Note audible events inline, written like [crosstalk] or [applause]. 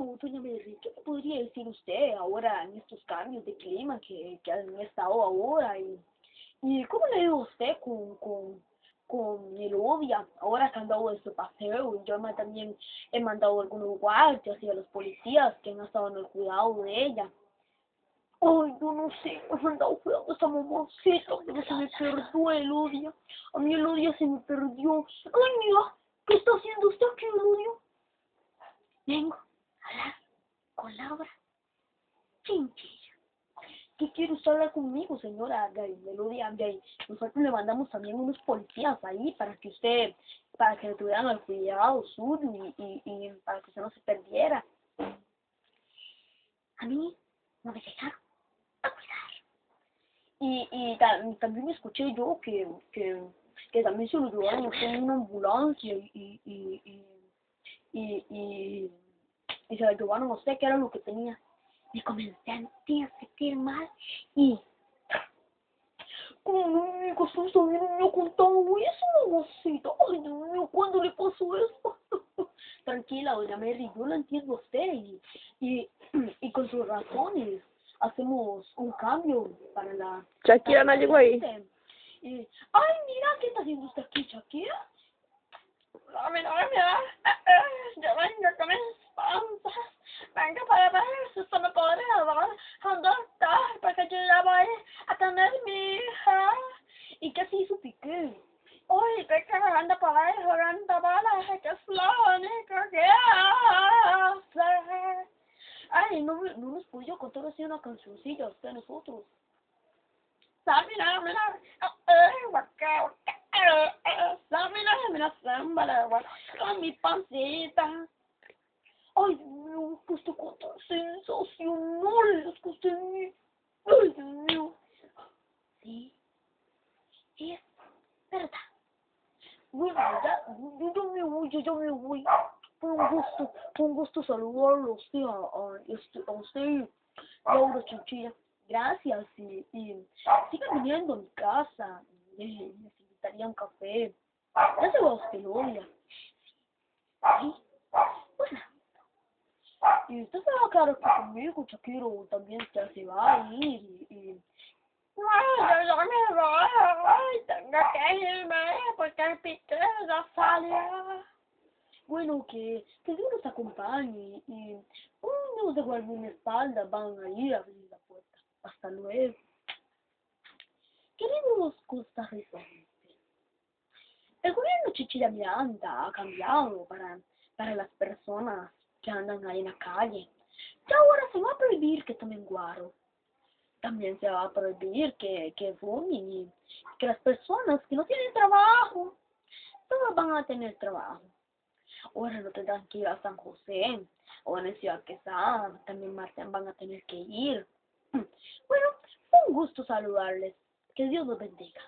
Doña Mary, ¿qué me podría decir usted ahora en estos cambios de clima que, que han estado ahora? ¿Y, y cómo le digo a usted con, con, con Elodia, ahora que han dado este paseo? Yo también he mandado algunos guardias y a los policías que han estado en el cuidado de ella. Ay, yo no sé, me han dado cuidado esa mamacita, pero se me perdió Elodia. A mí Elodia se me perdió. Ay, mira, ¿qué está haciendo usted aquí, Elodia? Vengo a hablar con Laura. Chinchilla. ¿Qué quiere usted hablar conmigo, señora Gay? Melodia Gay. Nosotros le mandamos también unos policías ahí para que usted, para que le tuvieran al cuidado suyo y, y, y para que usted no se perdiera. A mí no me dejaron a cuidar. Y, y ta- también escuché yo que, que, también se lo llevaron usted en una ambulancia y, y, y, se la llevaron a usted, que era lo que tenía. Me comencé a sentir, mal y... Como no me costó saber, no me ha contado eso, mamacita. Ay, Dios mío, ¿cuándo le pasó eso? [laughs] Tranquila, doña Mary, yo la entiendo a usted y, y, [clears throat] y con sus razones hacemos un cambio para la... Shakira no llegó ahí. Y, ay, mira, ¿qué está haciendo usted aquí, Shakira? No, mira, mira, eh, eh, yo vengo con mis panzas. Vengo para ver si usted me podría dar un doctor, porque yo ya voy a tener mi hija. ¿Y qué se hizo Piqué? Uy, ve que anda por ahí jugando Ay, no, no nos podía contar así una cancioncilla a nosotros. Mi pancita. Ay, Dios que usted cuenta sensacional, es que. Ay, Dios mío. Sí, es verdad. Bueno, ya, yo, yo me voy. Fue un gusto, fue un gusto saludarlo a este, a usted, Laura Chinchilla. Gracias y, y sigan viniendo a mi casa. Les invitaría un café. Ya se va a usted, odia. Sí, bueno. Y usted se va a quedar aquí conmigo, Shakira, o también se va a ir y, y Ay, yo me voy, tengo que irme porque el pique ya salió. Bueno, que, que Dios nos acompañe y unos de guardia mi espalda van a ir a abrir la puerta. Hasta luego. Queridos costarricenses, el gobierno Chichilla Miranda ha cambiado para, para las personas que andan ahí en la calle. Y ahora se va a prohibir que tomen guaro. También se va a prohibir que, que fumen y que las personas que no tienen trabajo, todas van a tener trabajo. Ahora no tendrán que ir a San José o en el Ciudad Quesada, también Martín van a tener que ir. [clears throat] Bueno, un gusto saludarles. Que Dios los bendiga.